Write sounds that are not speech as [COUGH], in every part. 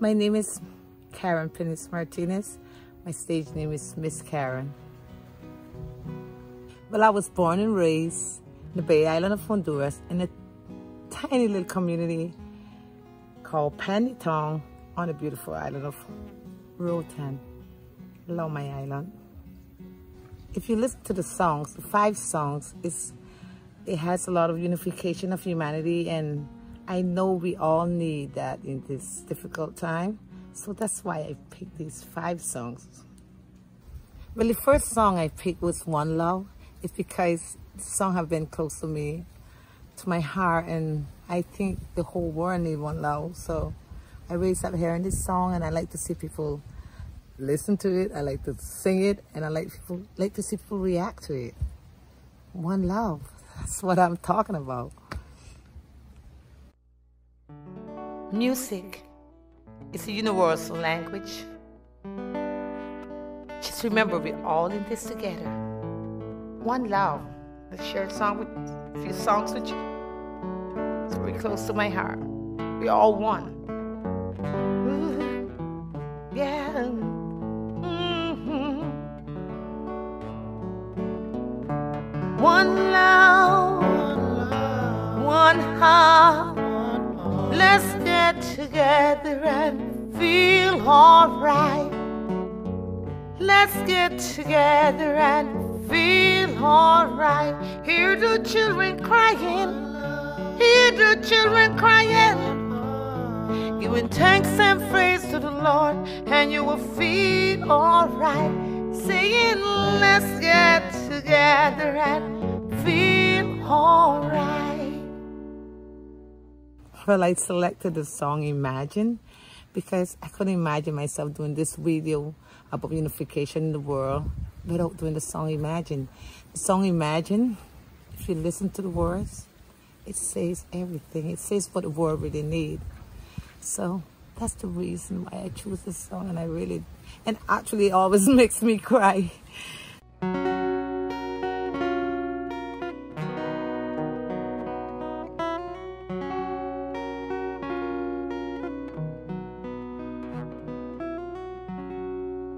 My name is Karen Pinnis Martinez. My stage name is Miss Caron. Well, I was born and raised in the Bay Island of Honduras in a tiny little community called Pandytown on the beautiful island of Roatan. Love my island. If you listen to the songs, the five songs, it's, it has a lot of unification of humanity and I know we all need that in this difficult time. So that's why I picked these five songs. Well, the first song I picked was One Love. It's because the song have been close to me, to my heart, and I think the whole world need one love. So I raised up hearing this song, and I like to see people listen to it. I like to sing it, and I like people like to see people react to it. One love. That's what I'm talking about. Music is a universal language. Just remember, we're all in this together. One love. Let's share a song with a few songs with you. It's very close to my heart. We're all one. Yeah. Mm-hmm. One love, one heart. Together and feel alright. Let's get together and feel alright. Hear the children crying. Hear the children crying. Giving thanks and praise to the Lord, and you will feel alright. Saying, let's get together and feel alright. I selected the song Imagine because I couldn't imagine myself doing this video about unification in the world without doing the song Imagine. The song Imagine, if you listen to the words, it says everything. It says what the world really need. So that's the reason why I choose this song and I really, and actually always [LAUGHS] makes me cry.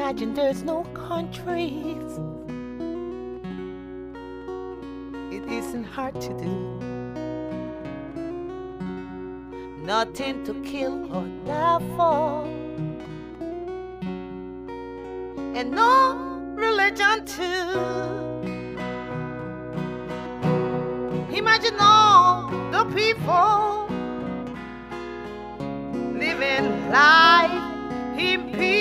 Imagine there's no countries. It isn't hard to do. Nothing to kill or die for. And no religion too. Imagine all the people living life in peace.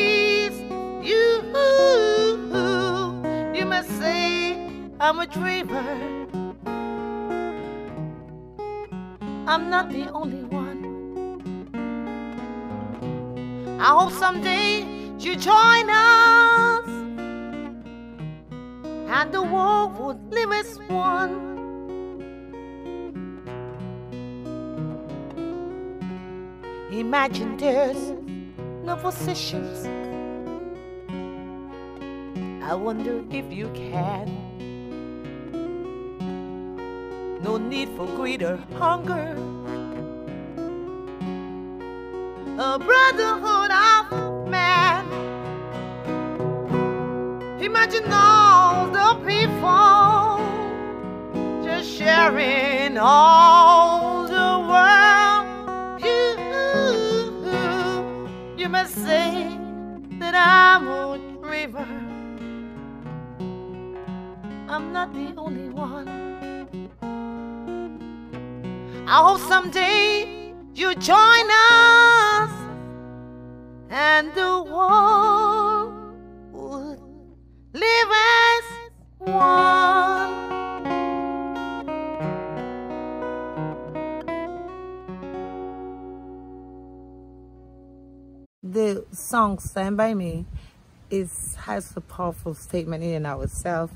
I'm a dreamer. I'm not the only one. I hope someday you join us and the world would live as one. Imagine there's no positions. I wonder if you can. No need for greed or hunger. A brotherhood of man. Imagine all the people just sharing all the world. You, you must say that I'm a dreamer. I'm not the only one. I hope someday you join us and the world would live as one. The song Stand By Me is has a powerful statement in and of itself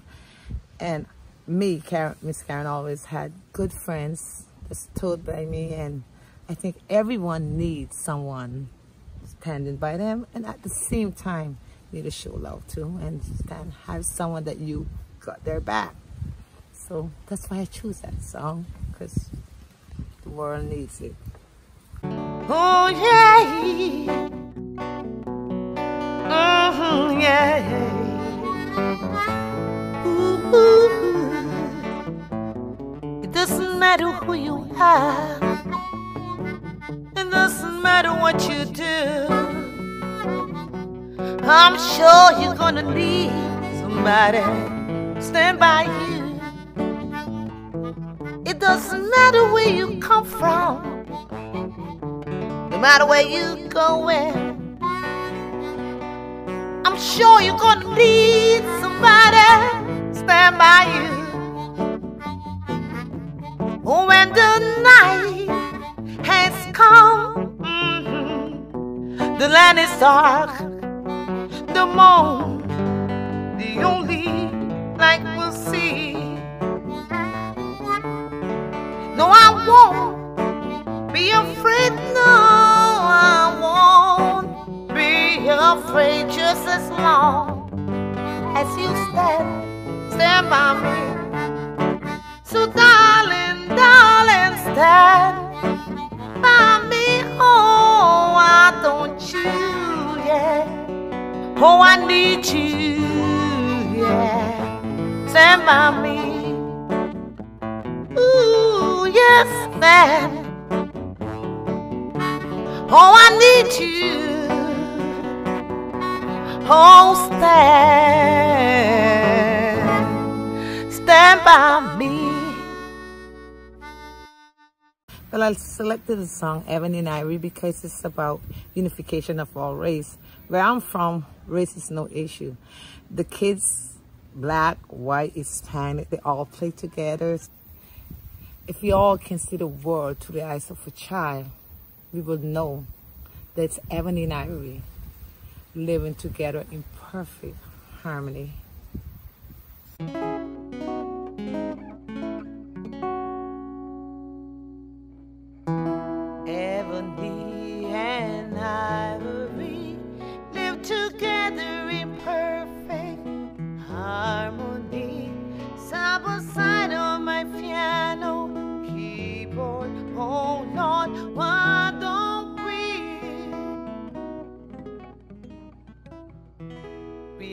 and me, Karen, Miss Caron, always had good friends that stood by me. And I think everyone needs someone standing by them. And at the same time, need to show love too. And stand, have someone that you got their back. So that's why I choose that song. Because the world needs it. Oh yeah. Mm-hmm, yeah. Matter who you are. It doesn't matter what you do. I'm sure you're gonna need somebody stand by you. It doesn't matter where you come from no matter where you going. I'm sure you're gonna need somebody stand by you. When the night has come, mm-hmm, the land is dark, the moon, the only light we'll see. No, I won't be afraid, no. I won't be afraid just as long as you stand, stand by me. So darling, darling, Oh, I need you, yeah. Stand by me. Ooh, yes, stand. Oh, I need you. Oh, stand, stand by me. Well, I selected the song Ebony and Ivory because it's about unification of all race. Where I'm from, race is no issue. The kids, black, white, Hispanic, they all play together. If we all can see the world through the eyes of a child, we will know that Ebony and Ivory living together in perfect harmony.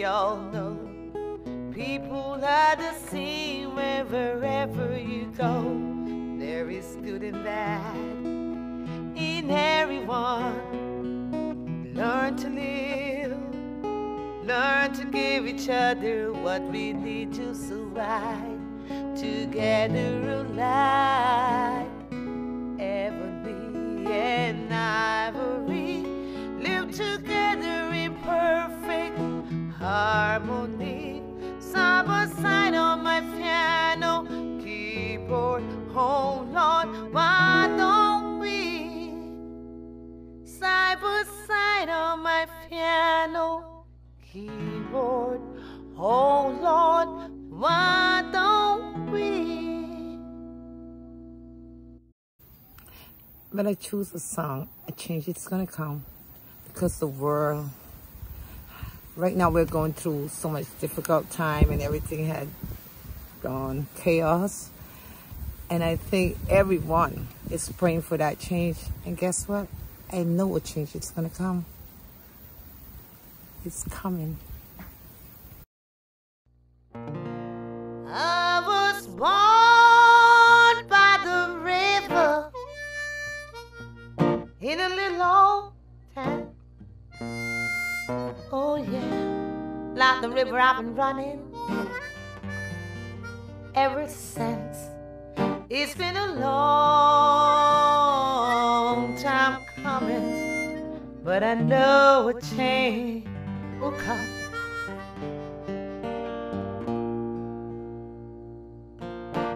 We all know people are the same wherever you go. There is good and bad in everyone. Learn to live, learn to give each other what we need to survive. Together alive, Ebony and by side on my piano keyboard. Oh Lord, why don't we? Side by side on my piano keyboard. Oh Lord, why don't we? When I choose a song, I change it's gonna come because the world right now we're going through so much difficult time and everything had gone chaos. And I think everyone is praying for that change. And guess what? I know a change is gonna come. It's coming. I was born by the river in a little the river I've been running ever since. It's been a long time coming, but I know a change will come.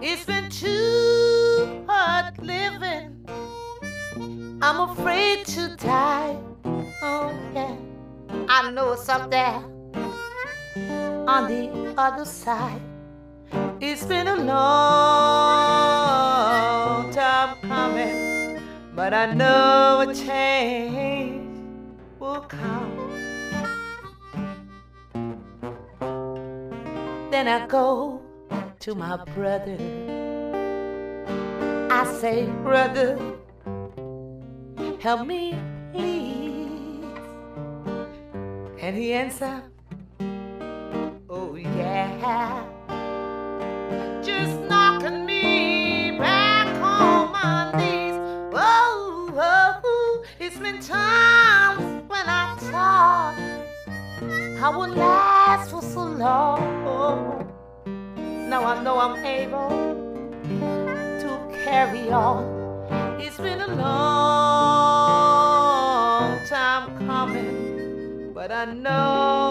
It's been too hard living. I'm afraid to die. Oh yeah. I know it's up there on the other side. It's been a long time coming, but I know a change will come. Then I go to my brother. I say, brother, help me, please. And he answer, yeah. Just knocking me back on these. Oh, oh, oh. it's been times when I thought I would last for so long. Now I know I'm able to carry on. It's been a long time coming, but I know